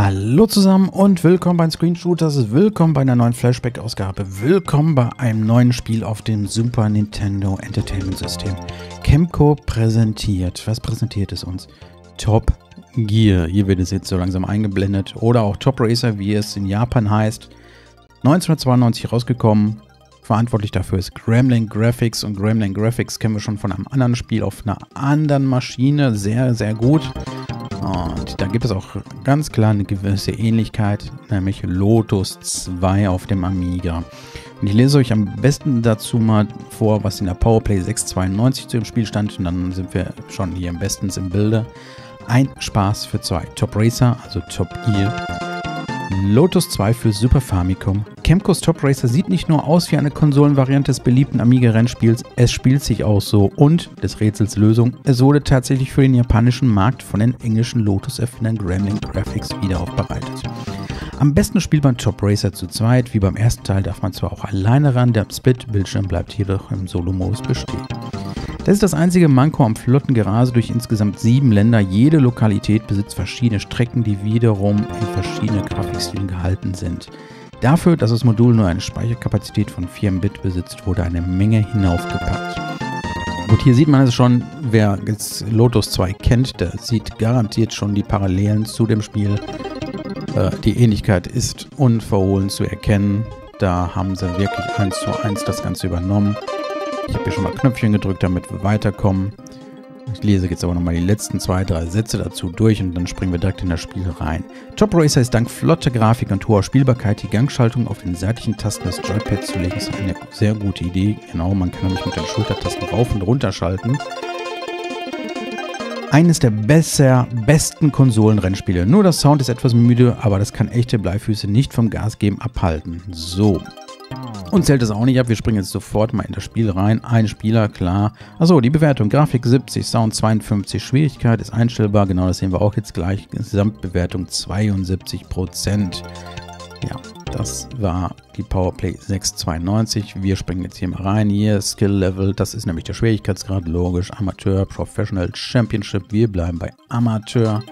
Hallo zusammen und willkommen bei Screen Shooters, willkommen bei einer neuen Flashback-Ausgabe, willkommen bei einem neuen Spiel auf dem Super Nintendo Entertainment System. Chemco präsentiert, was präsentiert es uns? Top Gear, hier wird es jetzt so langsam eingeblendet, oder auch Top Racer, wie es in Japan heißt. 1992 rausgekommen, verantwortlich dafür ist Gremlin Graphics und Gremlin Graphics kennen wir schon von einem anderen Spiel auf einer anderen Maschine, sehr, sehr gut. Und da gibt es auch ganz klar eine gewisse Ähnlichkeit, nämlich Lotus 2 auf dem Amiga. Und ich lese euch am besten dazu mal vor, was in der Powerplay 692 zu dem Spiel stand. Und dann sind wir schon hier am besten im Bilde. Ein Spaß für zwei. Top Racer, also Top Gear. Lotus 2 für Super Famicom. Chemcos Top Racer sieht nicht nur aus wie eine Konsolenvariante des beliebten Amiga-Rennspiels, es spielt sich auch so und, des Rätsels Lösung, es wurde tatsächlich für den japanischen Markt von den englischen Lotus-Erfindern Gremlin Graphics wieder aufbereitet. Am besten spielt man Top Racer zu zweit, wie beim ersten Teil darf man zwar auch alleine ran, der Split-Bildschirm bleibt jedoch im Solo-Modus bestehen. Das ist das einzige Manko am flotten Gerase durch insgesamt sieben Länder. Jede Lokalität besitzt verschiedene Strecken, die wiederum in verschiedene Grafikstilen gehalten sind. Dafür, dass das Modul nur eine Speicherkapazität von 4 Bit besitzt, wurde eine Menge hinaufgepackt. Gut, hier sieht man es schon, wer jetzt Lotus 2 kennt, der sieht garantiert schon die Parallelen zu dem Spiel. Äh, die Ähnlichkeit ist unverhohlen zu erkennen. Da haben sie wirklich eins zu eins das Ganze übernommen. Ich habe hier schon mal Knöpfchen gedrückt, damit wir weiterkommen. Ich lese jetzt aber nochmal die letzten zwei, drei Sätze dazu durch und dann springen wir direkt in das Spiel rein. Top Racer ist dank flotter Grafik und hoher Spielbarkeit die Gangschaltung auf den seitlichen Tasten des Joypads zu legen. ist eine sehr gute Idee. Genau, man kann nämlich mit den Schultertasten rauf und runter schalten. Eines der besser, besten Konsolenrennspiele. Nur das Sound ist etwas müde, aber das kann echte Bleifüße nicht vom Gas geben abhalten. So, und zählt es auch nicht ab. Wir springen jetzt sofort mal in das Spiel rein. Ein Spieler, klar. Achso, die Bewertung. Grafik 70, Sound 52, Schwierigkeit ist einstellbar. Genau, das sehen wir auch jetzt gleich. Gesamtbewertung 72%. Ja, das war die Powerplay 692. Wir springen jetzt hier mal rein. Hier Skill Level, das ist nämlich der Schwierigkeitsgrad, logisch. Amateur, Professional, Championship. Wir bleiben bei Amateur.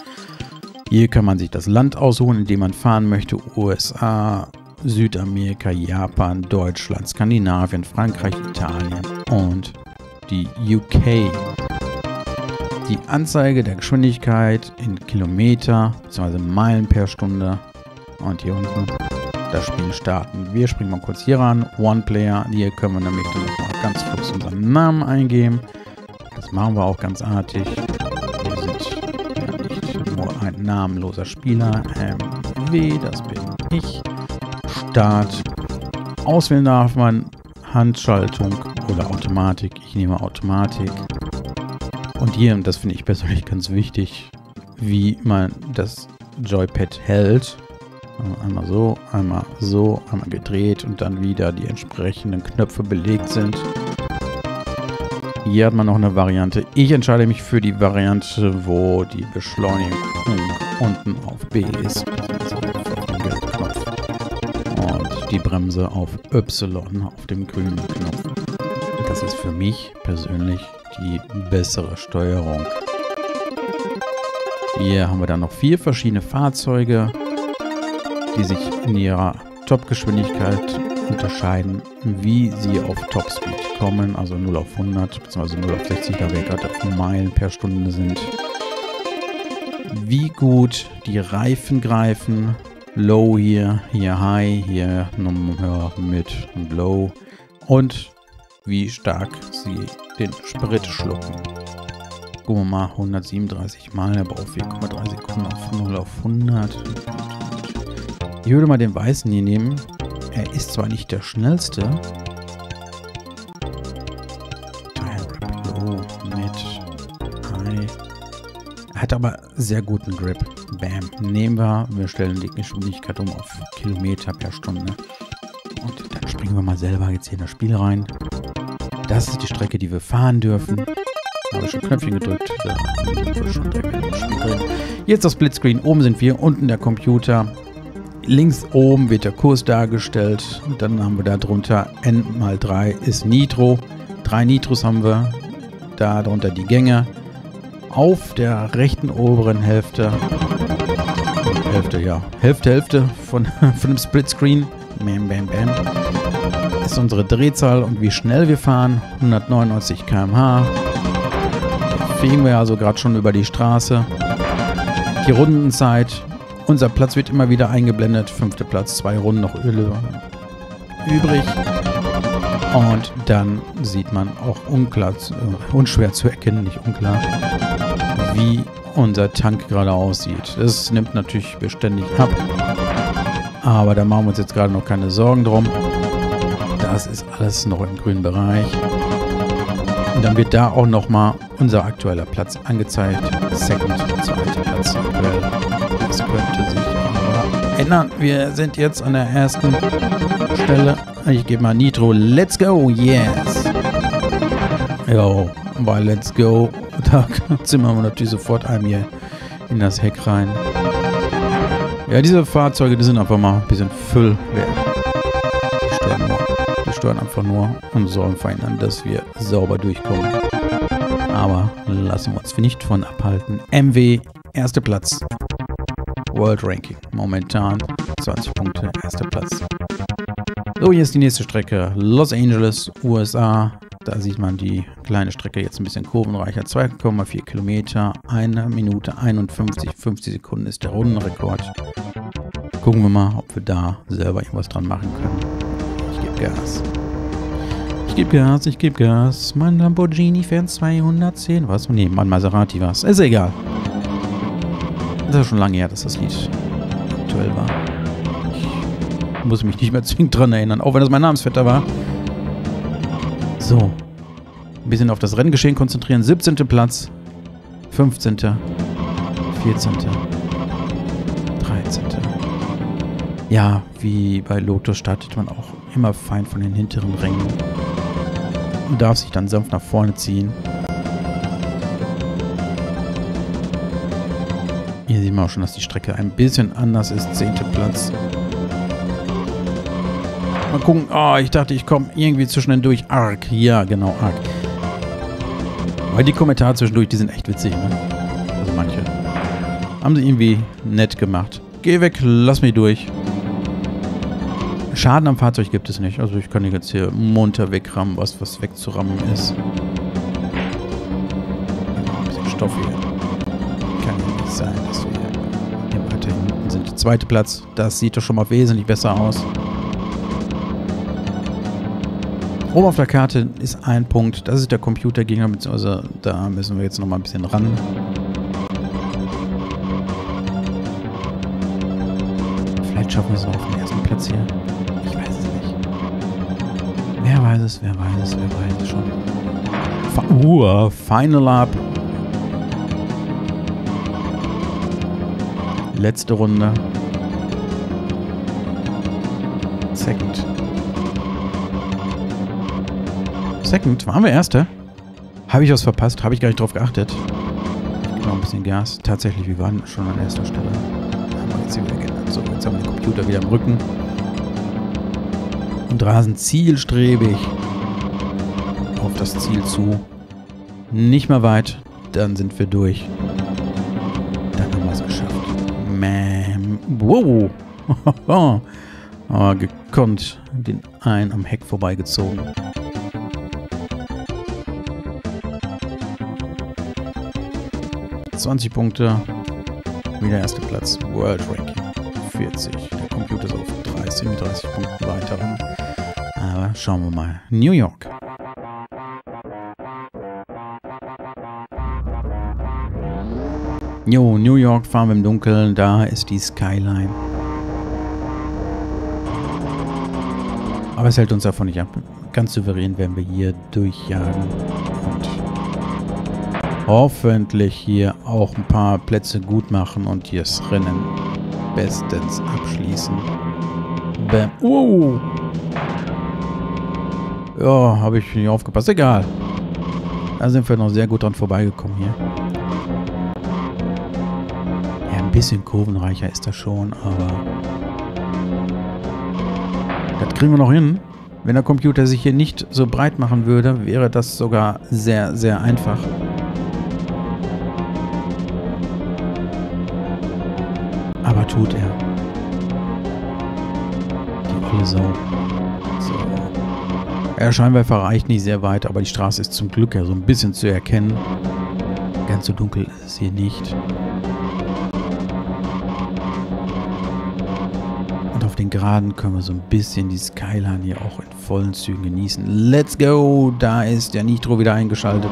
Hier kann man sich das Land aussuchen, in dem man fahren möchte. USA, Südamerika, Japan, Deutschland, Skandinavien, Frankreich, Italien und die UK. Die Anzeige der Geschwindigkeit in Kilometer bzw. Meilen per Stunde. Und hier unten das Spiel starten. Wir springen mal kurz hier ran. One Player. Hier können wir nämlich dann nochmal ganz kurz unseren Namen eingeben. Das machen wir auch ganz artig. Wir sind ja nicht nur ein namenloser Spieler. MW, das bin ich. Start. Auswählen darf man Handschaltung oder Automatik. Ich nehme Automatik. Und hier, das finde ich persönlich ganz wichtig, wie man das Joypad hält. Einmal so, einmal so, einmal gedreht und dann wieder die entsprechenden Knöpfe belegt sind. Hier hat man noch eine Variante. Ich entscheide mich für die Variante, wo die Beschleunigung unten auf B ist die Bremse auf Y auf dem grünen Knopf. Das ist für mich persönlich die bessere Steuerung. Hier haben wir dann noch vier verschiedene Fahrzeuge, die sich in ihrer Topgeschwindigkeit unterscheiden, wie sie auf Topspeed kommen, also 0 auf 100 bzw. 0 auf 60, da wir gerade auf Meilen per Stunde sind. Wie gut die Reifen greifen, Low hier, hier High, hier Nummer mit und Low und wie stark sie den Sprit schlucken. Gucken wir mal, 137 Mal, er braucht 4,3 Sekunden auf 0 auf 100. Ich würde mal den weißen hier nehmen. Er ist zwar nicht der schnellste. Low mit High. Er hat aber sehr guten Grip. Bam. Nehmen wir. Wir stellen die Geschwindigkeit um auf Kilometer per Stunde. Und dann springen wir mal selber jetzt hier in das Spiel rein. Das ist die Strecke, die wir fahren dürfen. Da habe ich schon Knöpfchen gedrückt. Jetzt das Splitscreen. Oben sind wir, unten der Computer. Links oben wird der Kurs dargestellt. Und dann haben wir da drunter N mal 3 ist Nitro. Drei Nitros haben wir. Da drunter die Gänge. Auf der rechten oberen Hälfte Hälfte, ja. Hälfte, Hälfte von, von dem Splitscreen. Bam, bam, bam. Ist unsere Drehzahl und wie schnell wir fahren. 199 km/h. Fliegen wir also gerade schon über die Straße. Die Rundenzeit. Unser Platz wird immer wieder eingeblendet. Fünfter Platz, zwei Runden noch übrig. Und dann sieht man auch unklar, äh, unschwer zu erkennen, nicht unklar, wie unser Tank gerade aussieht. Das nimmt natürlich beständig ab. Aber da machen wir uns jetzt gerade noch keine Sorgen drum. Das ist alles noch im grünen Bereich. Und dann wird da auch nochmal unser aktueller Platz angezeigt. Second, zweiter Platz. Das könnte sich aber ändern. Wir sind jetzt an der ersten Stelle. Ich gebe mal Nitro. Let's go, yes. Jo, bei Let's Go, da zimmern wir natürlich sofort einem hier in das Heck rein. Ja, diese Fahrzeuge, die sind einfach mal ein bisschen Füllwert. Die steuern, die steuern einfach nur und sollen verhindern, dass wir sauber durchkommen. Aber lassen wir uns nicht von abhalten. MW, erster Platz. World Ranking. Momentan 20 Punkte, erster Platz. So, hier ist die nächste Strecke. Los Angeles, USA. Da sieht man die kleine Strecke jetzt ein bisschen kurvenreicher. 2,4 Kilometer, 1 Minute 51, 50 Sekunden ist der Rundenrekord. Gucken wir mal, ob wir da selber irgendwas dran machen können. Ich gebe Gas. Ich gebe Gas, ich gebe Gas. Mein Lamborghini fährt 210. Was? Nee, mein Maserati was. Ist egal. Das ist schon lange her, dass das Lied aktuell war. Ich muss mich nicht mehr zwingend dran erinnern, auch wenn das mein Namensvetter war. So. Ein bisschen auf das Renngeschehen konzentrieren. 17. Platz. 15. 14. 13. Ja, wie bei Lotus startet man auch immer fein von den hinteren Rängen und darf sich dann sanft nach vorne ziehen. Hier sieht man auch schon, dass die Strecke ein bisschen anders ist. 10. Platz. Mal gucken. Oh, ich dachte, ich komme irgendwie zwischendurch. Arg. Ja, genau, arg. Weil die Kommentare zwischendurch, die sind echt witzig, ne? Also manche. Haben sie irgendwie nett gemacht. Geh weg, lass mich durch. Schaden am Fahrzeug gibt es nicht. Also ich kann jetzt hier munter wegrammen, was was wegzurammen ist. Bisschen Stoff hier. Kann ja nicht sein, dass wir hier weiter hinten sind. Zweiter Platz. Das sieht doch schon mal wesentlich besser aus. Oben auf der Karte ist ein Punkt. Das ist der Computergegner, beziehungsweise da müssen wir jetzt noch mal ein bisschen ran. Vielleicht schaffen wir es auf den ersten Platz hier. Ich weiß es nicht. Wer weiß es, wer weiß es, wer weiß es schon. Uh, Final Up. Letzte Runde. Second. Second. Waren wir Erste? Habe ich was verpasst? Habe ich gar nicht drauf geachtet. Noch ein bisschen Gas. Tatsächlich, wir waren schon an erster Stelle. Haben wir jetzt wieder geändert. So, jetzt haben wir den Computer wieder im Rücken. Und rasen zielstrebig auf das Ziel zu. Nicht mehr weit, dann sind wir durch. Dann haben wir es geschafft. Mäm. Wow. Aber gekonnt den einen am Heck vorbeigezogen. 20 Punkte. Wieder erster Platz. World Ranking 40. Der Computer ist auf 30 mit 30 Punkten weiter. Aber schauen wir mal. New York. Jo, New York fahren wir im Dunkeln. Da ist die Skyline. Aber es hält uns davon nicht ab. Ganz souverän werden wir hier durchjagen. Und hoffentlich hier auch ein paar Plätze gut machen und hier das Rennen bestens abschließen. Bam. Uh. Ja, habe ich nicht aufgepasst. Egal. Da sind wir noch sehr gut dran vorbeigekommen hier. Ja, ein bisschen kurvenreicher ist das schon, aber das kriegen wir noch hin. Wenn der Computer sich hier nicht so breit machen würde, wäre das sogar sehr, sehr einfach. Tut er. Die olle Sau. So. Der Scheinwerfer reicht nicht sehr weit, aber die Straße ist zum Glück ja so ein bisschen zu erkennen. Ganz so dunkel ist es hier nicht. Und auf den Geraden können wir so ein bisschen die Skyline hier auch in vollen Zügen genießen. Let's go! Da ist der Nitro wieder eingeschaltet.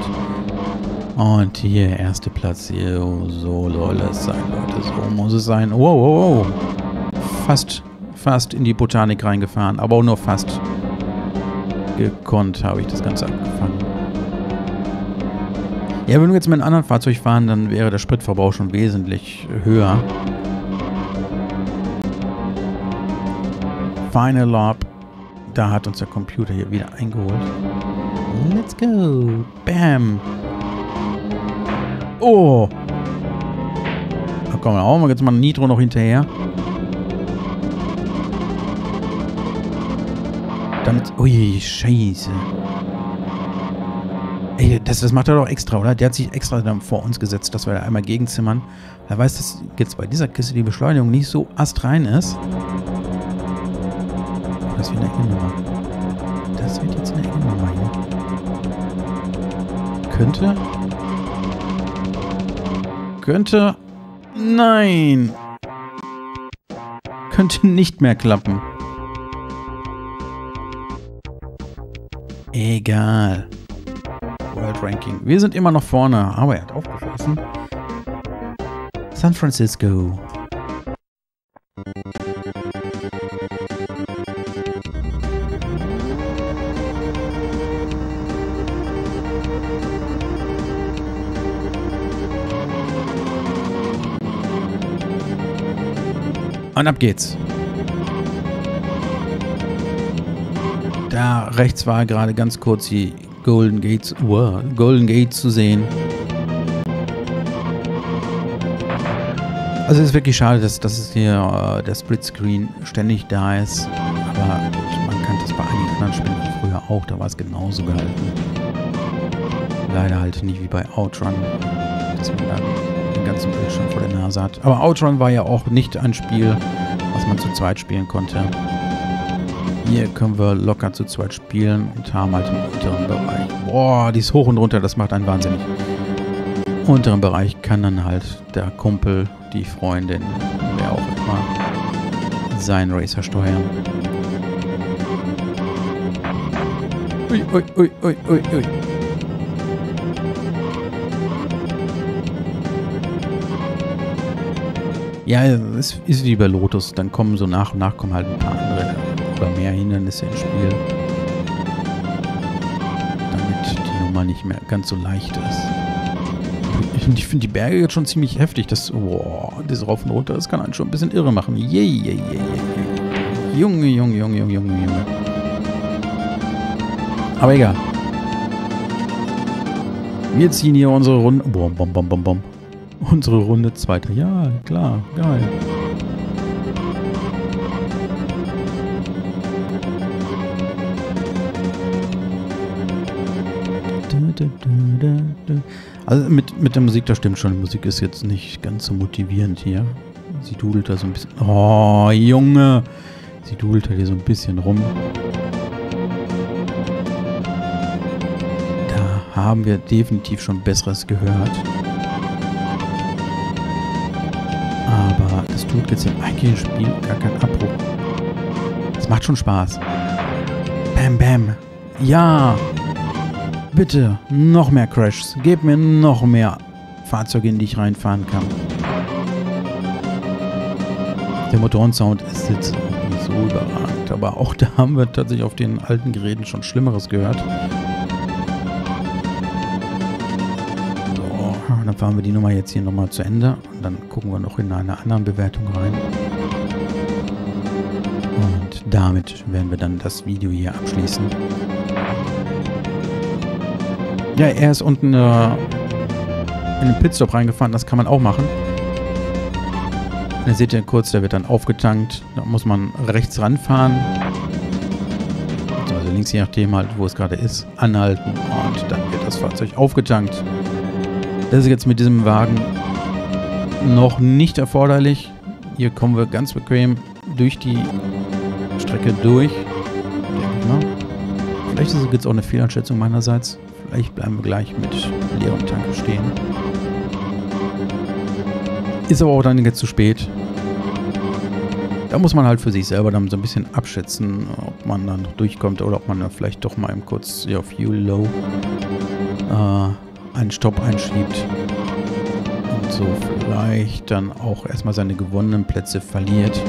Und hier, erste Platz. Hier, so soll es sein, Leute. So muss es sein. Wow, wow, wow. Fast, fast in die Botanik reingefahren. Aber auch nur fast gekonnt habe ich das Ganze abgefangen. Ja, wenn wir jetzt mit einem anderen Fahrzeug fahren, dann wäre der Spritverbrauch schon wesentlich höher. Final Lab. Da hat uns der Computer hier wieder eingeholt. Let's go. Bam. Oh. Da kommen wir auch jetzt mal Nitro noch hinterher. Damit... Ui, scheiße. Ey, das, das macht er doch extra, oder? Der hat sich extra dann vor uns gesetzt, dass wir da einmal gegenzimmern. Er weiß, dass jetzt bei dieser Kiste die Beschleunigung nicht so astrein ist. Das wird eine enge Nummer. Das wird jetzt eine enge Nummer hier. Könnte... Könnte... Nein! Könnte nicht mehr klappen. Egal. World Ranking. Wir sind immer noch vorne, aber er hat aufgeschlossen. San Francisco. Und ab geht's. Da rechts war gerade ganz kurz die Golden Gates, wow, Golden Gates zu sehen. Also es ist wirklich schade, dass, dass hier äh, der Splitscreen ständig da ist. Aber man kann das bei einigen anderen Spielen früher auch, da war es genauso gehalten. Leider halt nicht wie bei Outrun, dass man dann den ganzen Bildschirm vor der Nase hat. Aber Outrun war ja auch nicht ein Spiel, was man zu zweit spielen konnte. Hier können wir locker zu zweit spielen und haben halt im unteren Bereich. Boah, die ist hoch und runter, das macht einen wahnsinnig. Im unteren Bereich kann dann halt der Kumpel, die Freundin, wer auch immer, seinen Racer steuern. Ui, ui, ui, ui, ui, ui. Ja, es ist wie bei Lotus. Dann kommen so nach und nach kommen halt ein paar andere oder mehr Hindernisse ins Spiel. Damit die Nummer nicht mehr ganz so leicht ist. Ich, finde die Berge jetzt schon ziemlich heftig. Das, boah, das Rauf und Runter, das kann einen schon ein bisschen irre machen. Yay, yay, yay, yay. Junge, Junge, Junge, Junge, Junge, Junge. Aber egal. Wir ziehen hier unsere Runde. Bom, bom, bom, bom, bom. Unsere Runde zweite. Ja, klar, geil. Also mit, mit der Musik, das stimmt schon. Die Musik ist jetzt nicht ganz so motivierend hier. Sie dudelt da so ein bisschen. Oh, Junge! Sie dudelt da hier so ein bisschen rum. Da haben wir definitiv schon Besseres gehört. Aber das tut jetzt im eigentlichen Spiel gar keinen Abbruch. Es macht schon Spaß. Bam, bam. Ja! Bitte, noch mehr Crashs. Gebt mir noch mehr Fahrzeuge, in die ich reinfahren kann. Der Motorensound ist jetzt auch nicht so überragend, aber auch da haben wir tatsächlich auf den alten Geräten schon Schlimmeres gehört. Fahren wir die Nummer jetzt hier nochmal zu Ende und dann gucken wir noch in eine andere Bewertung rein. Und damit werden wir dann das Video hier abschließen. Ja, er ist unten äh, in den Pitstop reingefahren. Das kann man auch machen. Da seht ihr kurz, der wird dann aufgetankt. Da muss man rechts ranfahren. Also links, je nachdem halt, wo es gerade ist, anhalten. Und dann wird das Fahrzeug aufgetankt. Das ist jetzt mit diesem Wagen noch nicht erforderlich. hier kommen wir ganz bequem durch die Strecke durch. Mal. Vielleicht ist es jetzt auch eine Fehleinschätzung meinerseits. Vielleicht bleiben wir gleich mit leerem Tank stehen. Ist aber auch dann jetzt zu spät. Da muss man halt für sich selber dann so ein bisschen abschätzen, ob man dann durchkommt oder ob man dann vielleicht doch mal eben kurz ja, Fuel Low äh, einen Stopp einschiebt und so vielleicht dann auch erstmal seine gewonnenen Plätze verliert.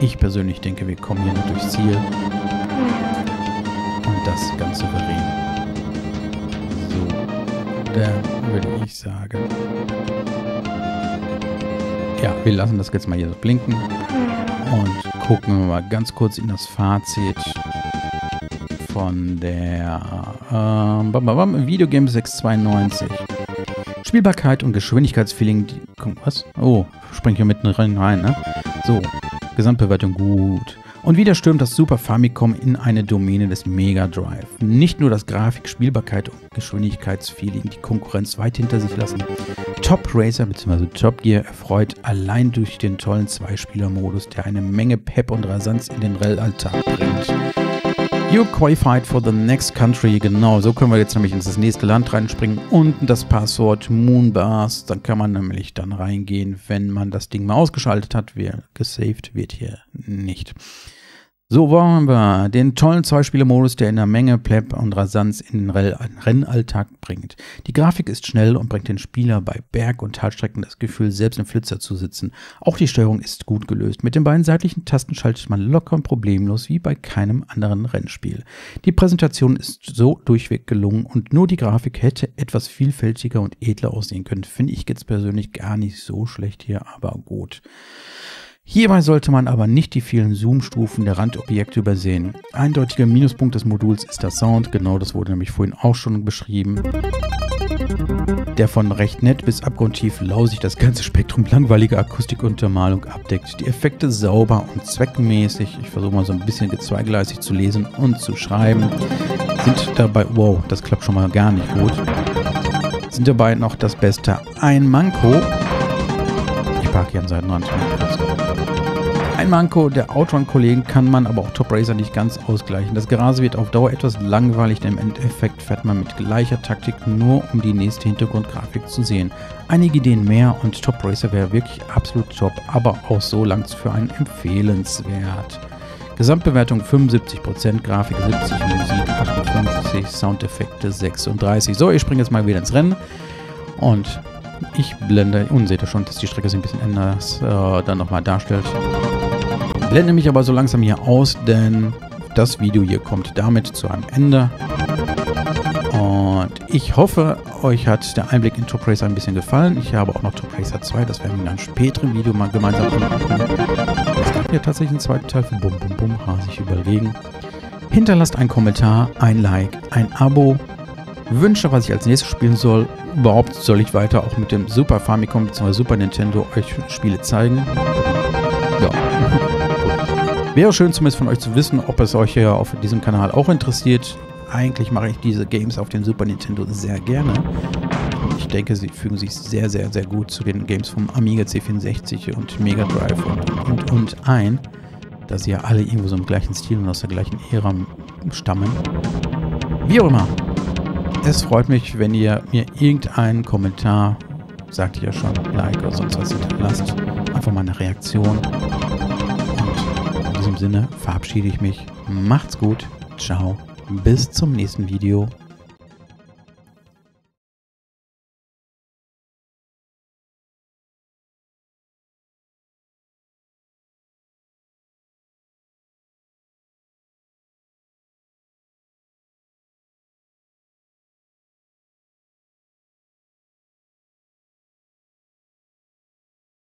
Ich persönlich denke, wir kommen hier noch durchs Ziel. Und das ganz souverän. So, dann würde ich sagen. Ja, wir lassen das jetzt mal hier so blinken und gucken mal ganz kurz in das Fazit von der ähm, Videogame 692. Spielbarkeit und Geschwindigkeitsfeeling. Was? Oh, springt hier mitten rein, ne? So, Gesamtbewertung gut. Und wieder stürmt das Super Famicom in eine Domäne des Mega Drive. Nicht nur das Grafik, Spielbarkeit und Geschwindigkeitsfeeling die Konkurrenz weit hinter sich lassen. Top Racer bzw. Top Gear erfreut allein durch den tollen Zweispieler-Modus, der eine Menge Pep und Rasanz in den Rell-Alltag bringt. You qualified for the next country. Genau, so können wir jetzt nämlich ins nächste Land reinspringen. Unten das Passwort Moonbars. Dann kann man nämlich dann reingehen, wenn man das Ding mal ausgeschaltet hat. Wer gesaved wird hier nicht. So wollen wir den tollen Zweispieler-Modus, der in der Menge Pleb und Rasanz in den Rennalltag bringt. Die Grafik ist schnell und bringt den Spieler bei Berg- und Talstrecken das Gefühl, selbst im Flitzer zu sitzen. Auch die Steuerung ist gut gelöst. Mit den beiden seitlichen Tasten schaltet man locker und problemlos wie bei keinem anderen Rennspiel. Die Präsentation ist so durchweg gelungen und nur die Grafik hätte etwas vielfältiger und edler aussehen können. Finde ich jetzt persönlich gar nicht so schlecht hier, aber gut. Hierbei sollte man aber nicht die vielen Zoom-Stufen der Randobjekte übersehen. Eindeutiger Minuspunkt des Moduls ist der Sound, genau das wurde nämlich vorhin auch schon beschrieben. Der von recht nett bis abgrundtief lausig das ganze Spektrum langweiliger Akustikuntermalung abdeckt. Die Effekte sauber und zweckmäßig, ich versuche mal so ein bisschen zweigleisig zu lesen und zu schreiben, sind dabei, wow, das klappt schon mal gar nicht gut, sind dabei noch das Beste. Ein Manko, ich parke hier am Seitenrand, ein Manko der Outrun-Kollegen kann man aber auch Top Racer nicht ganz ausgleichen. Das Gerase wird auf Dauer etwas langweilig, denn im Endeffekt fährt man mit gleicher Taktik nur, um die nächste Hintergrundgrafik zu sehen. Einige Ideen mehr und Top Racer wäre wirklich absolut top, aber auch so langt es für einen empfehlenswert. Gesamtbewertung 75%, Grafik 70, Musik 58, Soundeffekte 36. So, ich springe jetzt mal wieder ins Rennen und ich blende, und seht ihr schon, dass die Strecke sich ein bisschen anders äh, dann nochmal darstellt blende mich aber so langsam hier aus, denn das Video hier kommt damit zu einem Ende. Und ich hoffe, euch hat der Einblick in Top Racer ein bisschen gefallen. Ich habe auch noch Top Racer 2, das werden wir in einem späteren Video mal gemeinsam angucken. Es gab ja tatsächlich einen zweiten Teil für Bum Bum Bum, ha, sich überlegen. Hinterlasst einen Kommentar, ein Like, ein Abo. Wünsche, was ich als nächstes spielen soll. Überhaupt soll ich weiter auch mit dem Super Famicom bzw. Super Nintendo euch Spiele zeigen. Ja. Wäre schön zumindest von euch zu wissen, ob es euch hier auf diesem Kanal auch interessiert. Eigentlich mache ich diese Games auf dem Super Nintendo sehr gerne. Ich denke, sie fügen sich sehr, sehr, sehr gut zu den Games vom Amiga C64 und Mega Drive und, und, und ein, da sie ja alle irgendwo so im gleichen Stil und aus der gleichen Ära stammen. Wie auch immer. Es freut mich, wenn ihr mir irgendeinen Kommentar, sagte ich ja schon, Like oder sonst was hinterlasst. Einfach mal eine Reaktion Sinne verabschiede ich mich. Macht's gut. Ciao. Bis zum nächsten Video.